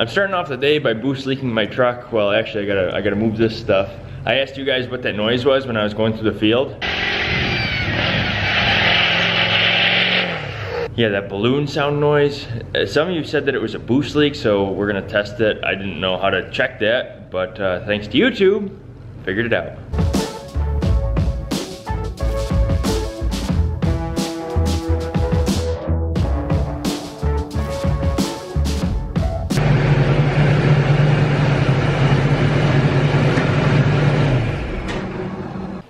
I'm starting off the day by boost leaking my truck. Well, actually, I gotta, I gotta move this stuff. I asked you guys what that noise was when I was going through the field. Yeah, that balloon sound noise. Uh, Some of you said that it was a boost leak, so we're gonna test it. I didn't know how to check that, but uh, thanks to YouTube, figured it out.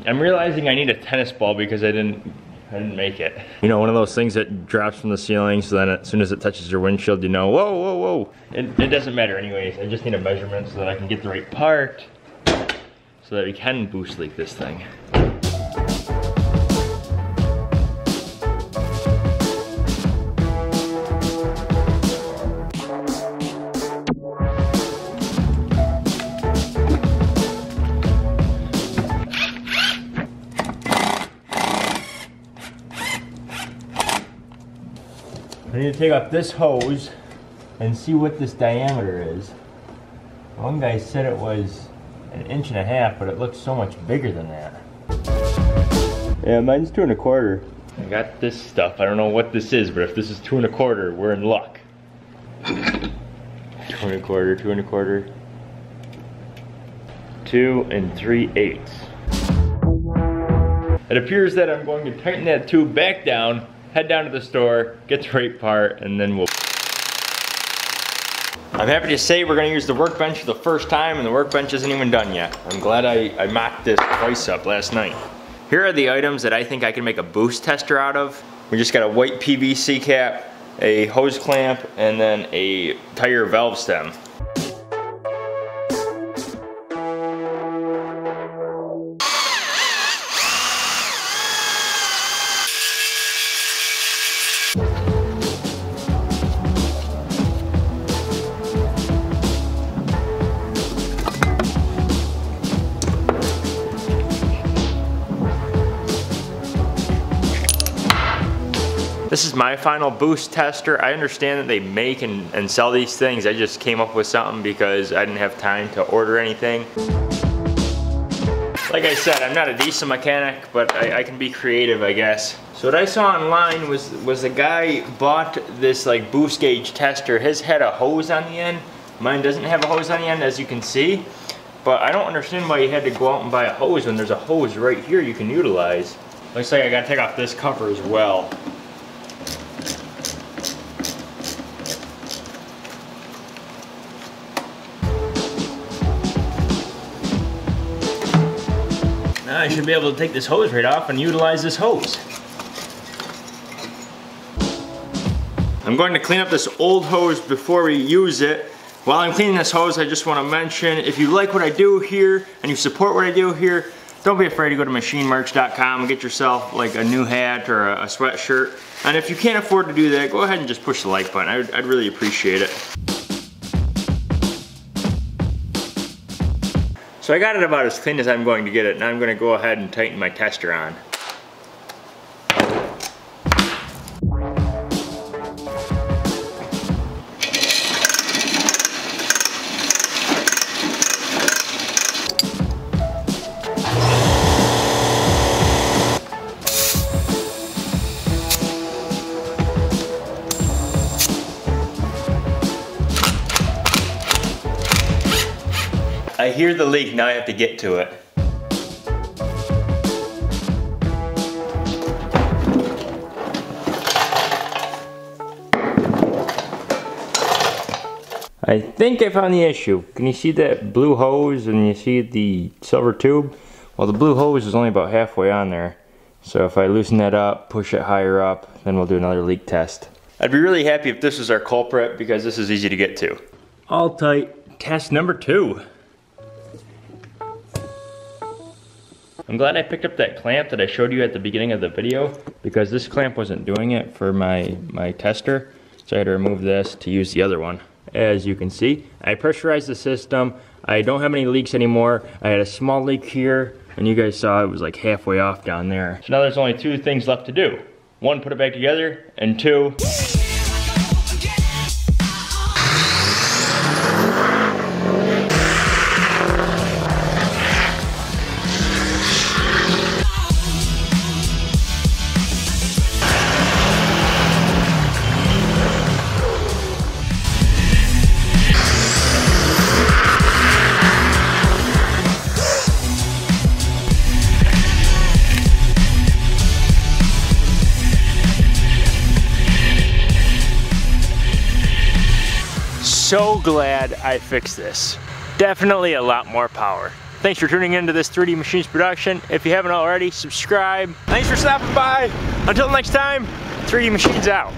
I'm realizing I need a tennis ball because I didn't I didn't make it. You know, one of those things that drops from the ceiling, so then as soon as it touches your windshield, you know, whoa, whoa, whoa. It, it doesn't matter anyways. I just need a measurement so that I can get the right part so that we can boost leak this thing. I need to take off this hose and see what this diameter is. One guy said it was an inch and a half, but it looks so much bigger than that. Yeah, mine's two and a quarter. I got this stuff. I don't know what this is, but if this is two and a quarter, we're in luck. two and a quarter, two and a quarter. Two and three eighths. It appears that I'm going to tighten that tube back down, head down to the store, get the right part, and then we'll I'm happy to say we're gonna use the workbench for the first time and the workbench isn't even done yet. I'm glad I, I mocked this twice up last night. Here are the items that I think I can make a boost tester out of. We just got a white PVC cap, a hose clamp, and then a tire valve stem. This is my final boost tester. I understand that they make and, and sell these things. I just came up with something because I didn't have time to order anything. Like I said, I'm not a decent mechanic, but I, I can be creative, I guess. So what I saw online was was a guy bought this like boost gauge tester. His had a hose on the end. Mine doesn't have a hose on the end, as you can see. But I don't understand why you had to go out and buy a hose when there's a hose right here you can utilize. Looks like I gotta take off this cover as well. Now I should be able to take this hose right off and utilize this hose. I'm going to clean up this old hose before we use it. While I'm cleaning this hose, I just want to mention, if you like what I do here and you support what I do here, don't be afraid to go to machinemerch.com and get yourself like a new hat or a, sweatshirt. And if you can't afford to do that, go ahead and just push the like button. I would, I'd really appreciate it. So I got it about as clean as I'm going to get it. Now I'm going to go ahead and tighten my tester on. I hear the leak, now I have to get to it. I think I found the issue. Can you see that blue hose and you see the silver tube? Well, the blue hose is only about halfway on there. So if I loosen that up, push it higher up, then we'll do another leak test. I'd be really happy if this was our culprit because this is easy to get to. All tight, test number two. I'm glad I picked up that clamp that I showed you at the beginning of the video because this clamp wasn't doing it for my, my tester. So I had to remove this to use the other one. As you can see, I pressurized the system. I don't have any leaks anymore. I had a small leak here and you guys saw it was like halfway off down there. So now there's only two things left to do. One, put it back together and two, so glad I fixed this. Definitely a lot more power. Thanks for tuning into this 3D Machines production. If you haven't already, subscribe. Thanks for stopping by. Until next time, 3D Machines out.